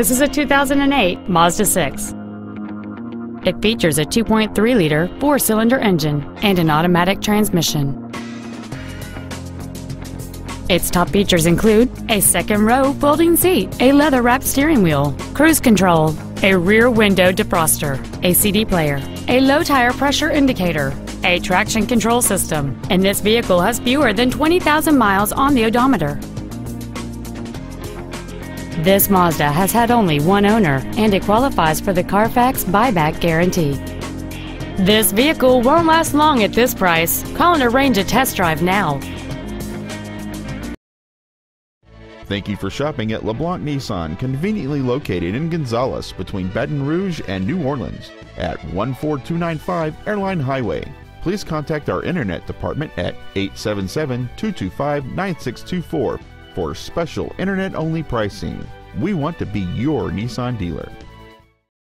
This is a 2008 Mazda 6. It features a 2.3-liter four-cylinder engine and an automatic transmission. Its top features include a second row folding seat, a leather wrapped steering wheel, cruise control, a rear window defroster, a CD player, a low tire pressure indicator, a traction control system, and this vehicle has fewer than 20,000 miles on the odometer. This Mazda has had only one owner and it qualifies for the Carfax buyback guarantee. This vehicle won't last long at this price. Call and arrange a test drive now. Thank you for shopping at LeBlanc Nissan, conveniently located in Gonzales between Baton Rouge and New Orleans at 14295 Airline Highway. Please contact our internet department at 877 225 9624 for special internet only pricing. We want to be your Nissan dealer.